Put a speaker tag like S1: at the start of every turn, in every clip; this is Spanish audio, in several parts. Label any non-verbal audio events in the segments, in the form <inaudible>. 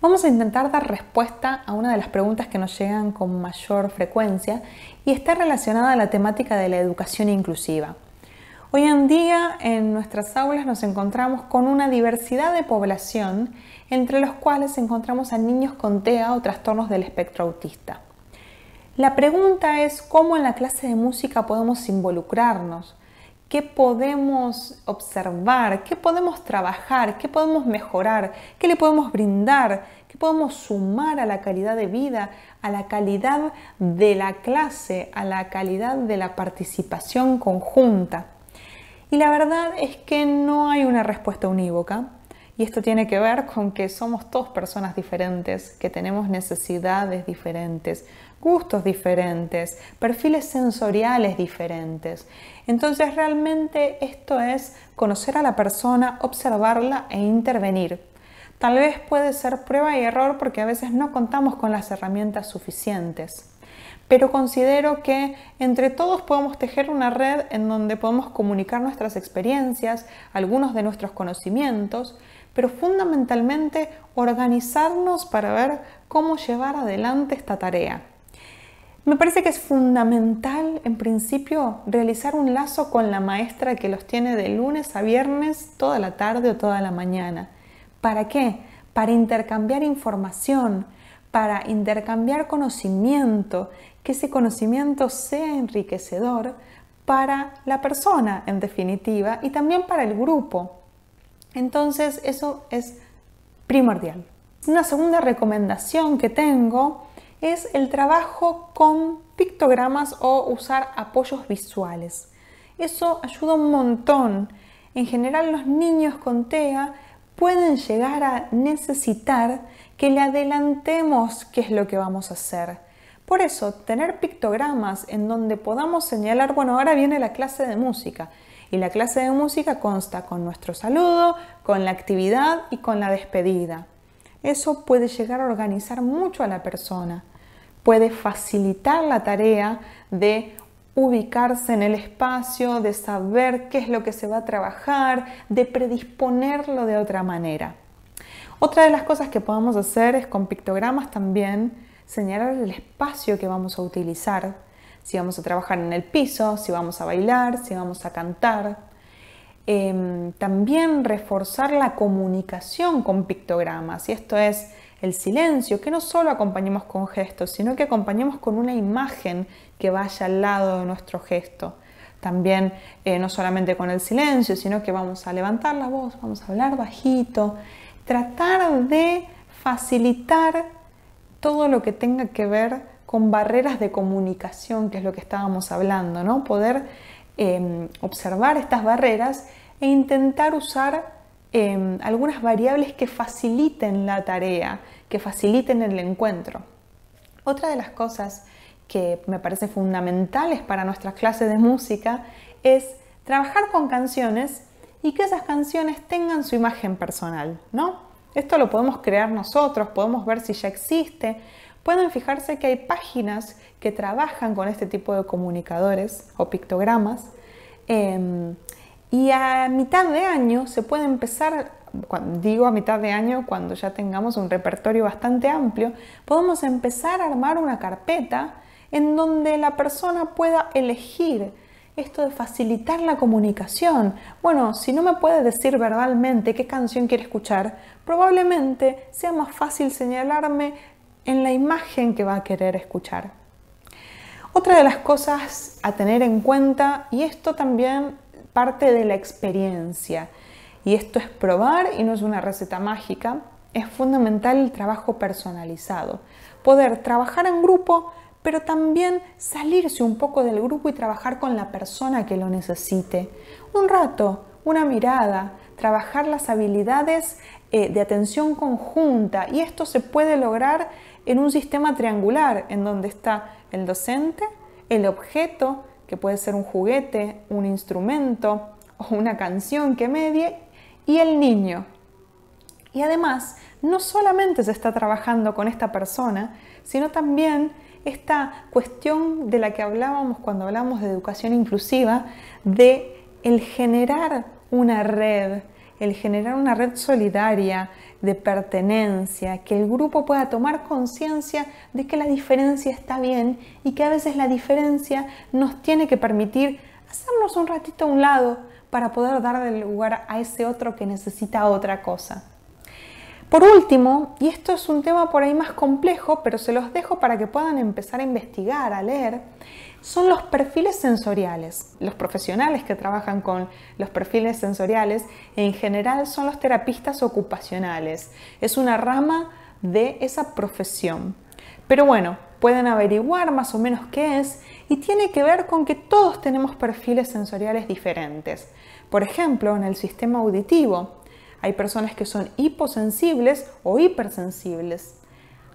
S1: Vamos a intentar dar respuesta a una de las preguntas que nos llegan con mayor frecuencia y está relacionada a la temática de la educación inclusiva. Hoy en día en nuestras aulas nos encontramos con una diversidad de población entre los cuales encontramos a niños con TEA o trastornos del espectro autista. La pregunta es cómo en la clase de música podemos involucrarnos, qué podemos observar, qué podemos trabajar, qué podemos mejorar, qué le podemos brindar, qué podemos sumar a la calidad de vida, a la calidad de la clase, a la calidad de la participación conjunta. Y la verdad es que no hay una respuesta unívoca. Y esto tiene que ver con que somos todos personas diferentes, que tenemos necesidades diferentes, gustos diferentes, perfiles sensoriales diferentes. Entonces realmente esto es conocer a la persona, observarla e intervenir. Tal vez puede ser prueba y error porque a veces no contamos con las herramientas suficientes pero considero que entre todos podemos tejer una red en donde podemos comunicar nuestras experiencias, algunos de nuestros conocimientos, pero fundamentalmente organizarnos para ver cómo llevar adelante esta tarea. Me parece que es fundamental, en principio, realizar un lazo con la maestra que los tiene de lunes a viernes, toda la tarde o toda la mañana. ¿Para qué? Para intercambiar información, para intercambiar conocimiento que ese conocimiento sea enriquecedor para la persona en definitiva y también para el grupo. Entonces eso es primordial. Una segunda recomendación que tengo es el trabajo con pictogramas o usar apoyos visuales. Eso ayuda un montón. En general los niños con TEA pueden llegar a necesitar que le adelantemos qué es lo que vamos a hacer por eso, tener pictogramas en donde podamos señalar, bueno, ahora viene la clase de música. Y la clase de música consta con nuestro saludo, con la actividad y con la despedida. Eso puede llegar a organizar mucho a la persona. Puede facilitar la tarea de ubicarse en el espacio, de saber qué es lo que se va a trabajar, de predisponerlo de otra manera. Otra de las cosas que podemos hacer es con pictogramas también señalar el espacio que vamos a utilizar, si vamos a trabajar en el piso, si vamos a bailar, si vamos a cantar. Em, también reforzar la comunicación con pictogramas, y esto es el silencio, que no solo acompañemos con gestos, sino que acompañemos con una imagen que vaya al lado de nuestro gesto. También eh, no solamente con el silencio, sino que vamos a levantar la voz, vamos a hablar bajito, tratar de facilitar todo lo que tenga que ver con barreras de comunicación, que es lo que estábamos hablando, ¿no? Poder em, observar estas barreras e intentar usar em, algunas variables que faciliten la tarea, que faciliten el encuentro. Otra de las cosas que me parece fundamentales para nuestras clases de música es trabajar con canciones y que esas canciones tengan su imagen personal, ¿no? Esto lo podemos crear nosotros, podemos ver si ya existe. Pueden fijarse que hay páginas que trabajan con este tipo de comunicadores o pictogramas. Em, y a mitad de año se puede empezar, digo a mitad de año cuando ya tengamos un repertorio bastante amplio, podemos empezar a armar una carpeta en donde la persona pueda elegir esto de facilitar la comunicación. Bueno, si no me puede decir verbalmente qué canción quiere escuchar, probablemente sea más fácil señalarme en la imagen que va a querer escuchar. Otra de las cosas a tener en cuenta, y esto también parte de la experiencia, y esto es probar y no es una receta mágica, es fundamental el trabajo personalizado. Poder trabajar en grupo pero también salirse un poco del grupo y trabajar con la persona que lo necesite. Un rato, una mirada, trabajar las habilidades eh, de atención conjunta y esto se puede lograr en un sistema triangular en donde está el docente, el objeto, que puede ser un juguete, un instrumento o una canción que medie, y el niño. Y además, no solamente se está trabajando con esta persona, sino también esta cuestión de la que hablábamos cuando hablamos de educación inclusiva, de el generar una red, el generar una red solidaria de pertenencia, que el grupo pueda tomar conciencia de que la diferencia está bien y que a veces la diferencia nos tiene que permitir hacernos un ratito a un lado para poder darle lugar a ese otro que necesita otra cosa. Por último, y esto es un tema por ahí más complejo, pero se los dejo para que puedan empezar a investigar, a leer, son los perfiles sensoriales. Los profesionales que trabajan con los perfiles sensoriales en general son los terapistas ocupacionales. Es una rama de esa profesión. Pero bueno, pueden averiguar más o menos qué es y tiene que ver con que todos tenemos perfiles sensoriales diferentes. Por ejemplo, en el sistema auditivo, hay personas que son hiposensibles o hipersensibles.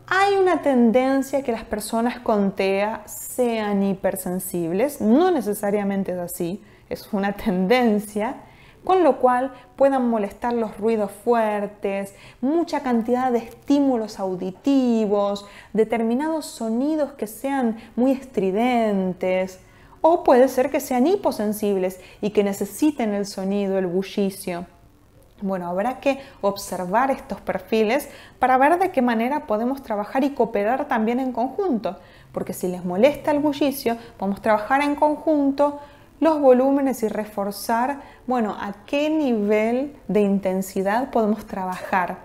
S1: Hay una tendencia que las personas con TEA sean hipersensibles, no necesariamente es así, es una <laughs> tendencia, con lo cual puedan molestar los ruidos fuertes, mucha cantidad de estímulos auditivos, determinados sonidos que sean muy estridentes, o puede ser que sean hiposensibles y que necesiten el sonido, el bullicio. Bueno, habrá que observar estos perfiles para ver de qué manera podemos trabajar y cooperar también en conjunto, porque si les molesta el bullicio, podemos trabajar en conjunto los volúmenes y reforzar, bueno, a qué nivel de intensidad podemos trabajar.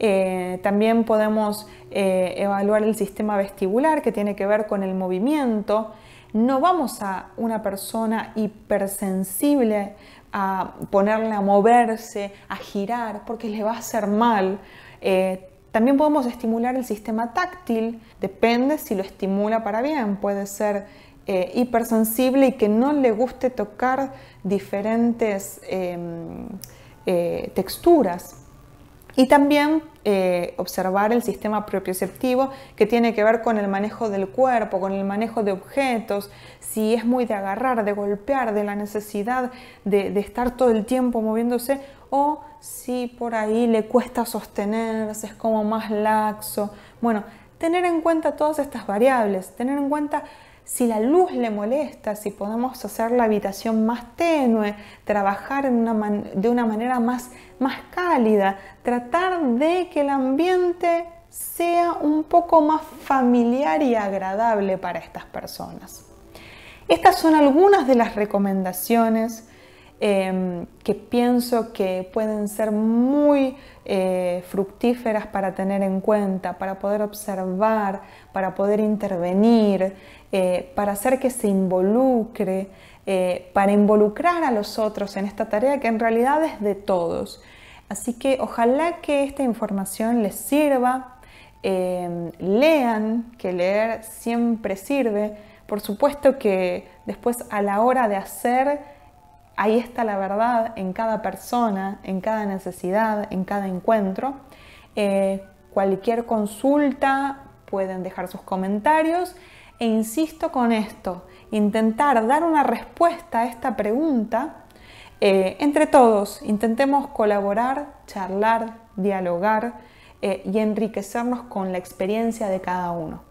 S1: Eh, también podemos eh, evaluar el sistema vestibular que tiene que ver con el movimiento. No vamos a una persona hipersensible a ponerle a moverse, a girar, porque le va a hacer mal. Eh, también podemos estimular el sistema táctil, depende si lo estimula para bien, puede ser eh, hipersensible y que no le guste tocar diferentes em, eh, texturas. Y también eh, observar el sistema propioceptivo que tiene que ver con el manejo del cuerpo, con el manejo de objetos, si es muy de agarrar, de golpear, de la necesidad de, de estar todo el tiempo moviéndose o si por ahí le cuesta sostenerse, es como más laxo. Bueno, tener en cuenta todas estas variables, tener en cuenta si la luz le molesta, si podemos hacer la habitación más tenue, trabajar de una manera más, más cálida, tratar de que el ambiente sea un poco más familiar y agradable para estas personas. Estas son algunas de las recomendaciones Em, que pienso que pueden ser muy eh, fructíferas para tener en cuenta, para poder observar, para poder intervenir, eh, para hacer que se involucre, eh, para involucrar a los otros en esta tarea que en realidad es de todos. Así que ojalá que esta información les sirva, em, lean, que leer siempre sirve. Por supuesto que después a la hora de hacer, Ahí está la verdad en cada persona, en cada necesidad, en cada encuentro. Eh, cualquier consulta pueden dejar sus comentarios e insisto con esto, intentar dar una respuesta a esta pregunta eh, entre todos. Intentemos colaborar, charlar, dialogar eh, y enriquecernos con la experiencia de cada uno.